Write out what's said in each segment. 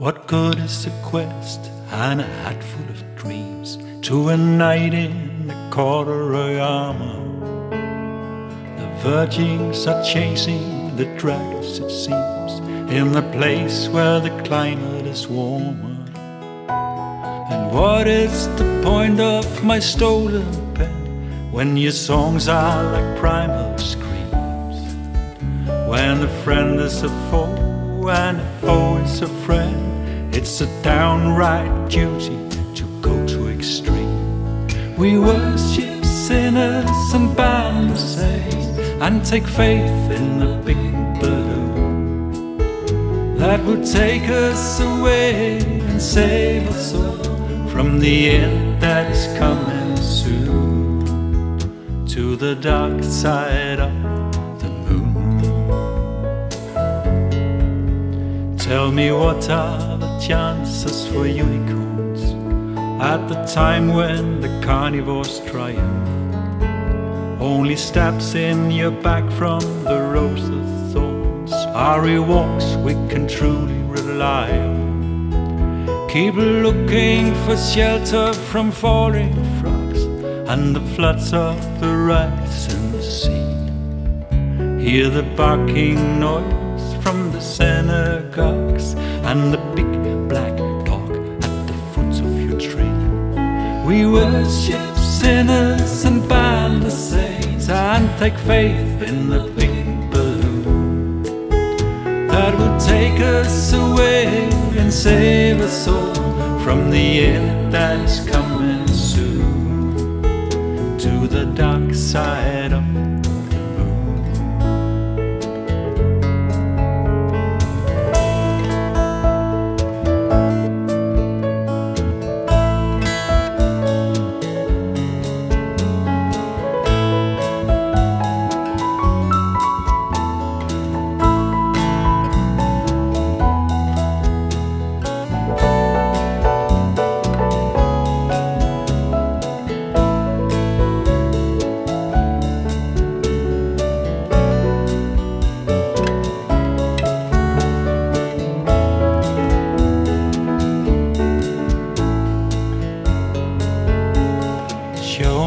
What good is a quest and a hat full of dreams to a knight in a corduroy armor? The virgins are chasing the dragons, it seems, in the place where the climate is warmer. And what is the point of my stolen pen when your songs are like primal screams? When a friend is a foe and a foe is a friend. It's a downright duty to go to extreme. We worship sinners and ban the saints and take faith in the big balloon that will take us away and save us all from the end that is coming soon to the dark side of Tell me what are the chances for unicorns at the time when the carnivores triumph. Only steps in your back from the rose of thorns are rewards we can truly rely on. Keep looking for shelter from falling frogs and the floods of the rising sea. Hear the barking noise from the and the big black dog at the foot of your tree. We worship sinners and ban the saints and take faith in the big balloon that will take us away and save us all from the end that's coming soon to the dark side of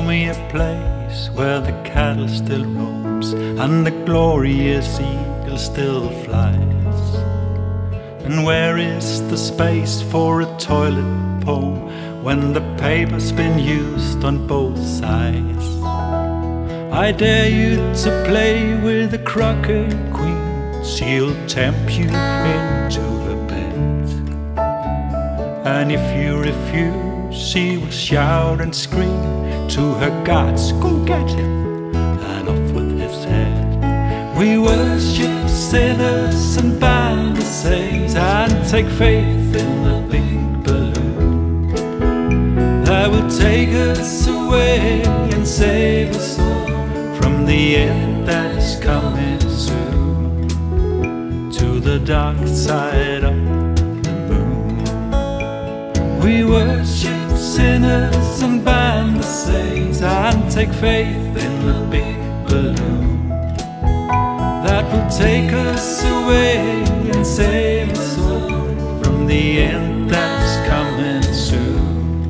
me a place where the cattle still roams and the glorious eagle still flies. And where is the space for a toilet poem when the paper's been used on both sides? I dare you to play with the crooked queen, she'll tempt you into her bed. And if you refuse, she will shout and scream to her gods, go get him, and off with his head. We worship sinners and ban the saints and take faith in the big balloon that will take us away and save us all from the end that is coming soon to the dark side of the moon. We worship sinners and ban the saints and take faith in the big balloon that will take us away and save us all from the end that's coming soon.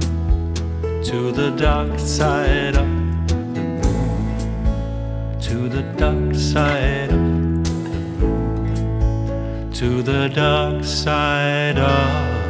To the dark side of the moon. To the dark side of the moon. To the dark side of